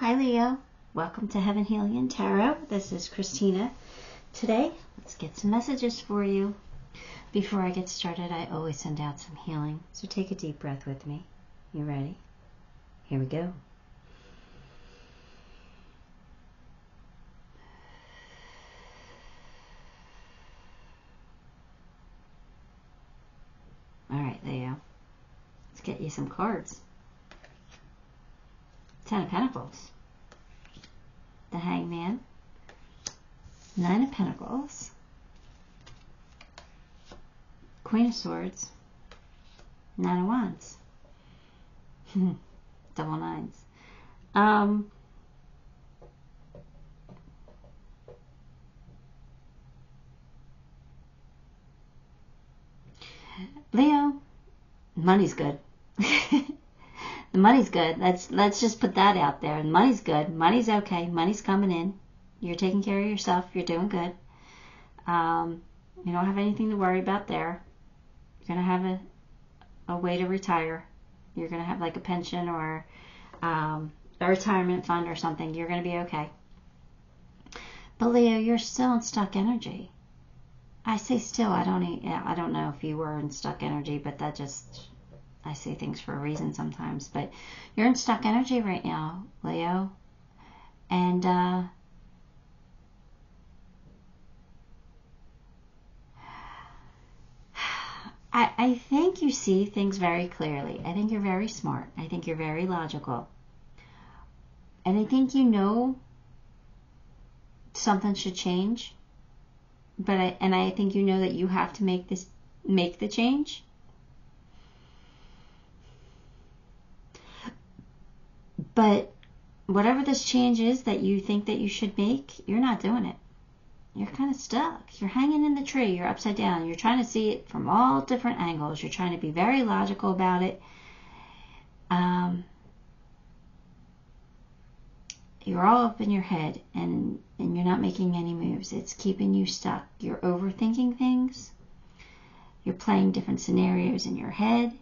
Hi, Leo. Welcome to Heaven Healing Tarot. This is Christina. Today, let's get some messages for you. Before I get started, I always send out some healing. So take a deep breath with me. You ready? Here we go. All right, Leo. Let's get you some cards. Ten of Pentacles. The Hangman. Nine of Pentacles. Queen of Swords. Nine of Wands. Double nines. Um, Leo, money's good. the money's good. Let's let's just put that out there. The money's good. Money's okay. Money's coming in. You're taking care of yourself. You're doing good. Um, you don't have anything to worry about there. You're gonna have a a way to retire. You're gonna have like a pension or um, a retirement fund or something. You're gonna be okay. But Leo, you're still in stuck energy. I say still. I don't. I don't know if you were in stuck energy, but that just I say things for a reason sometimes. But you're in stuck energy right now, Leo, and uh, I, think you see things very clearly. I think you're very smart. I think you're very logical. And I think you know something should change but I and I think you know that you have to make this make the change. But whatever this change is that you think that you should make, you're not doing it. You're kind of stuck. You're hanging in the tree. You're upside down. You're trying to see it from all different angles. You're trying to be very logical about it. Um, you're all up in your head and and you're not making any moves. It's keeping you stuck. You're overthinking things. You're playing different scenarios in your head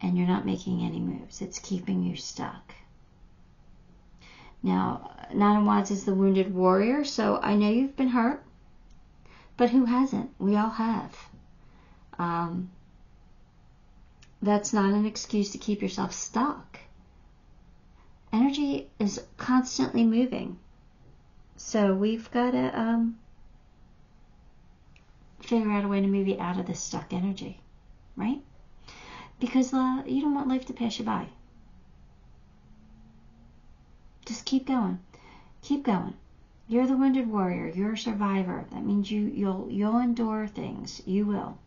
and you're not making any moves. It's keeping you stuck. Now, Nine of Wands is the wounded warrior, so I know you've been hurt, but who hasn't? We all have. Um, that's not an excuse to keep yourself stuck energy is constantly moving. So we've got to um, figure out a way to move you out of this stuck energy, right? Because uh, you don't want life to pass you by. Just keep going. Keep going. You're the wounded warrior. You're a survivor. That means you you'll you'll endure things. You will.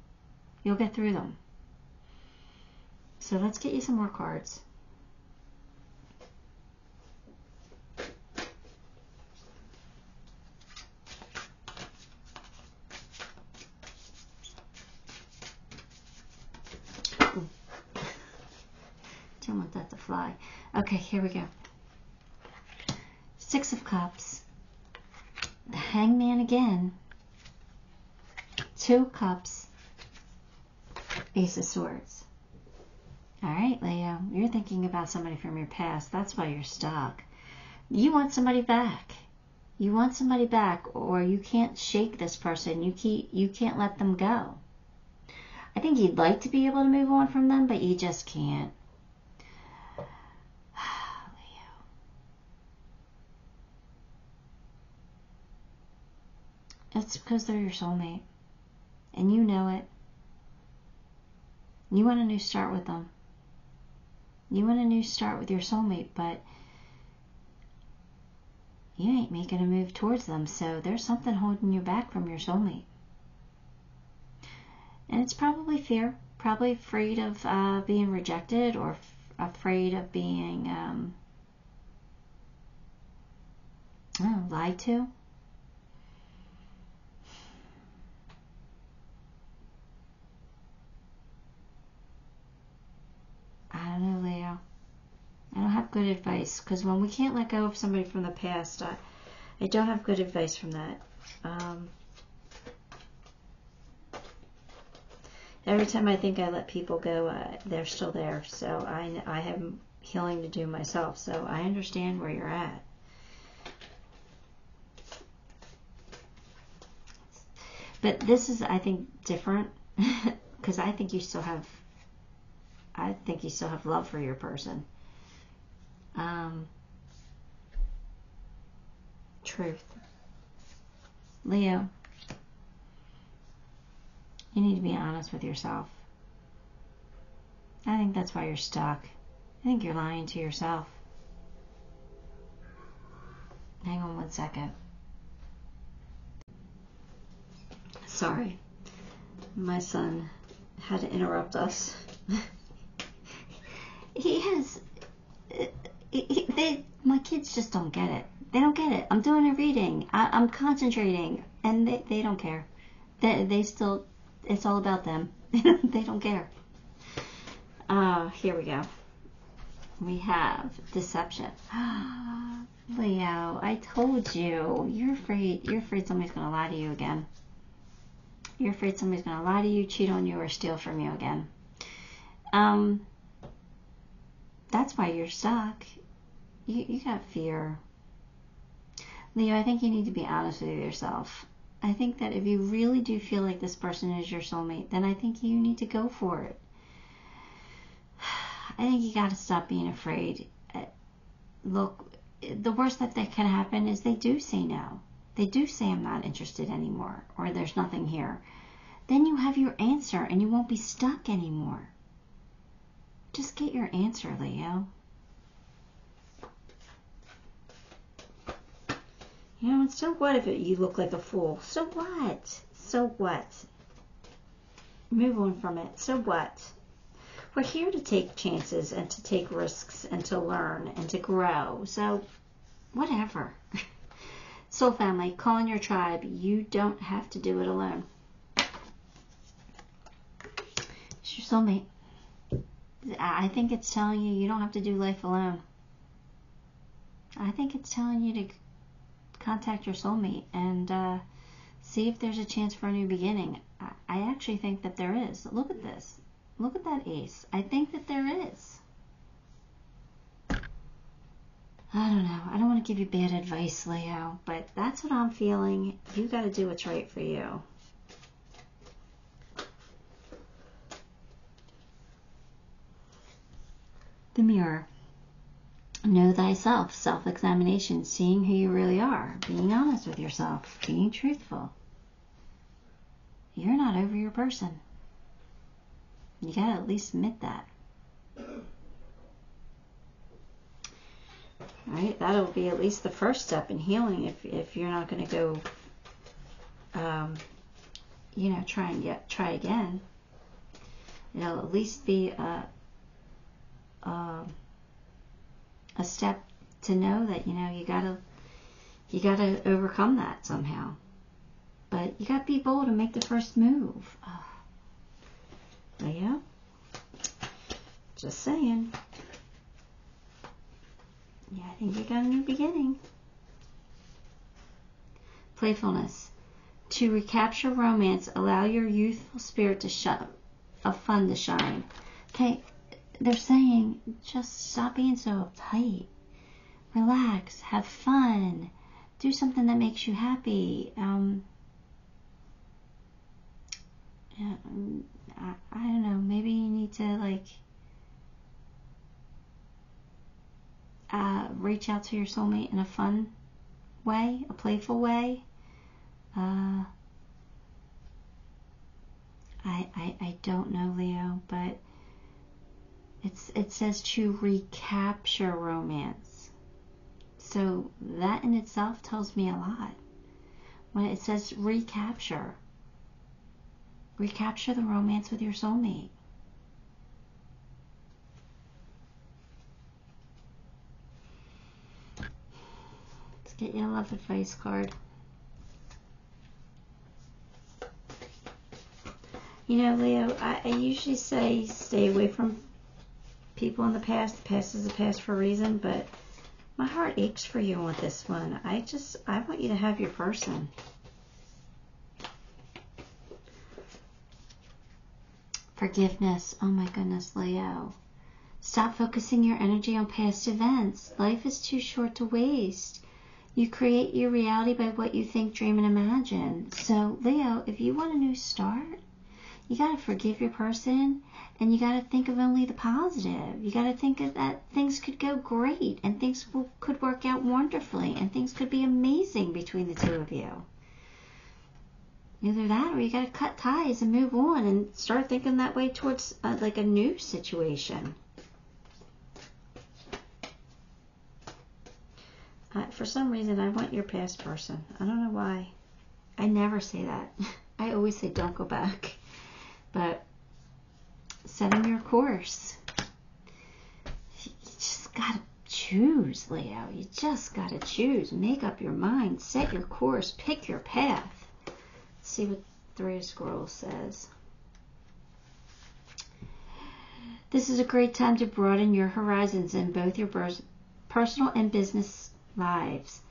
You'll get through them. So let's get you some more cards. Don't want that to fly. Okay, here we go. Six of Cups. The Hangman again. Two Cups. Ace of Swords. All right, Leo, you're thinking about somebody from your past. That's why you're stuck. You want somebody back. You want somebody back, or you can't shake this person. You keep, you can't let them go. I think you'd like to be able to move on from them, but you just can't. It's because they're your soulmate. And you know it. You want a new start with them. You want a new start with your soulmate, but you ain't making a move towards them, so there's something holding you back from your soulmate. And it's probably fear, probably afraid of uh, being rejected or f- afraid of being um, know, lied to. I don't know, Leo. I don't have good advice because when we can't let go of somebody from the past, I, I don't have good advice from that. Um, every time I think I let people go, uh, they're still there. So I, I am healing to do myself, so I understand where you're at. But this is, I think, different because I think you still have, I think you still have love for your person. Um, truth. Leo, you need to be honest with yourself. I think that's why you're stuck. I think you're lying to yourself. Hang on one second. Sorry. My son had to interrupt us. he has. Kids just don't get it. They don't get it. I'm doing a reading. I, am concentrating, and they, they don't care. They, they still. It's all about them. they don't care. Uh, here we go. We have deception. Leo, I told you. You're afraid. You're afraid somebody's gonna lie to you again. You're afraid somebody's gonna lie to you, cheat on you, or steal from you again. Um, that's why you're stuck. You you got fear. Leo, I think you need to be honest with yourself. I think that if you really do feel like this person is your soulmate, then I think you need to go for it. I think you got to stop being afraid. Uh, look, the worst that, that can happen is they do say no. They do say I'm not interested anymore or there's nothing here. Then you have your answer and you won't be stuck anymore. Just get your answer, Leo. You know, and so what if it, you look like a fool? So what? So what? Move on from it. So what? We're here to take chances and to take risks and to learn and to grow. So, whatever. Soul family, call in your tribe. You don't have to do it alone. It's your soulmate. I think it's telling you you don't have to do life alone. I think it's telling you to contact your soulmate and uh, see if there's a chance for a new beginning. I actually think that there is. Look at this. Look at that ace. I think that there is. I don't know. I don't want to give you bad advice, Leo, but that's what I'm feeling. You got to do what's right for you. The mirror. Know thyself, self examination, seeing who you really are, being honest with yourself, being truthful. You're not over your person. You gotta at least admit that. Right? That'll be at least the first step in healing if, if you're not to go, um, you know, try and get, try again. It'll at least be a, a step to know that, you know, you gotta, you gotta overcome that somehow. But you gotta be bold and make the first move. Oh. Leo. Just saying. Yeah, I think you got a new beginning. Playfulness. To recapture romance, allow your youthful spirit to shine, a fun to shine. Okay, they're saying just stop being so uptight. Relax, have fun, do something that makes you happy. Um, yeah, I, I don't know, maybe you need to like uh, reach out to your soulmate in a fun way, a playful way. Uh, I, I, I don't know, Leo, but it's it says to recapture romance. So that in itself tells me a lot. When it says recapture, Recapture the romance with your soulmate. Let's get you a love advice card. You know, Leo, I, I usually say stay away from people in the past. The past is the past for a reason, but my heart aches for you with this one. I just, I want you to have your person. Forgiveness. Oh my goodness, Leo. Stop focusing your energy on past events. Life is too short to waste. You create your reality by what you think, dream, and imagine. So, Leo, if you want a new start, you got to forgive your person and you got to think of only the positive. You got to think of that things could go great and things will, could work out wonderfully and things could be amazing between the two of you. Either that or you got to cut ties and move on and start thinking that way towards uh, like a new situation. Uh, for some reason, I want your past person. I don't know why. I never say that. I always say don't go back. But setting your course. You just gotta choose, Leo. You just gotta choose. Make up your mind. Set your course. Pick your path. Let's see what Three of Scrolls says. This is a great time to broaden your horizons in both your personal and business lives.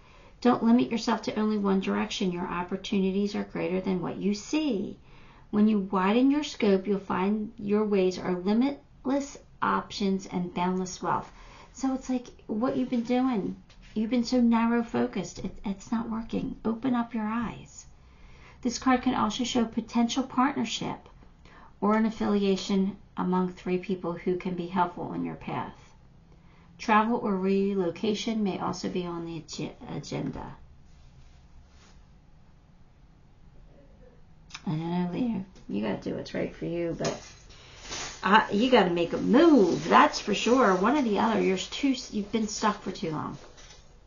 Don't limit yourself to only one direction. Your opportunities are greater than what you see. When you widen your scope, you'll find your ways are limitless options and boundless wealth. So it's like what you've been doing. You've been so narrow focused. It, it's not working. Open up your eyes. This card can also show potential partnership or an affiliation among three people who can be helpful in your path. Travel or relocation may also be on the agenda. I know, Leo. You got to do what's right for you, but uh, you got to make a move. That's for sure. One or the other. You're too. You've been stuck for too long.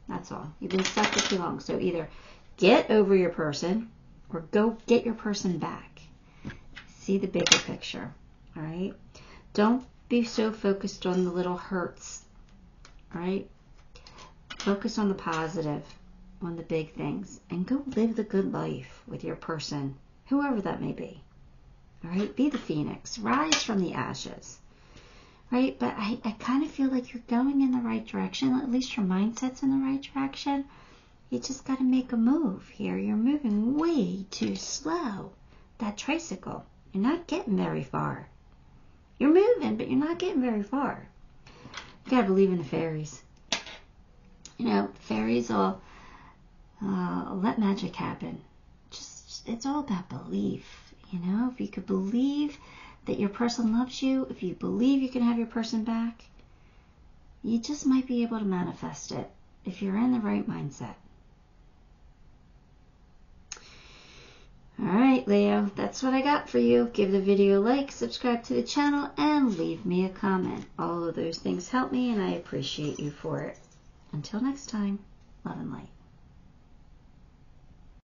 That's all. You've been stuck for too long. So either get over your person or go get your person back. See the bigger picture. All right. Don't be so focused on the little hurts. All right. Focus on the positive, on the big things, and go live the good life with your person whoever that may be. All right, be the phoenix, rise from the ashes. Right, but I, I kind of feel like you're going in the right direction, at least your mindset's in the right direction. You just got to make a move here. You're moving way too slow. That tricycle, you're not getting very far. You're moving, but you're not getting very far. You got to believe in the fairies. You know, fairies will uh, let magic happen it's all about belief. You know, if you could believe that your person loves you, if you believe you can have your person back, you just might be able to manifest it if you're in the right mindset. Alright, Leo, that's what I got for you. Give the video a like, subscribe to the channel, and leave me a comment. All of those things help me, and I appreciate you for it. Until next time, love and light.